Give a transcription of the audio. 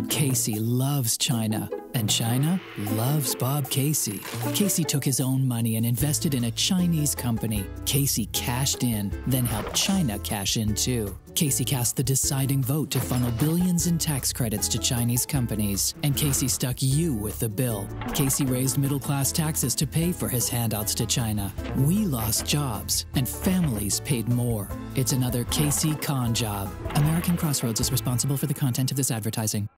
Bob Casey loves China, and China loves Bob Casey. Casey took his own money and invested in a Chinese company. Casey cashed in, then helped China cash in too. Casey cast the deciding vote to funnel billions in tax credits to Chinese companies, and Casey stuck you with the bill. Casey raised middle class taxes to pay for his handouts to China. We lost jobs, and families paid more. It's another Casey con job. American Crossroads is responsible for the content of this advertising.